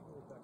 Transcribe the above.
biegł tak.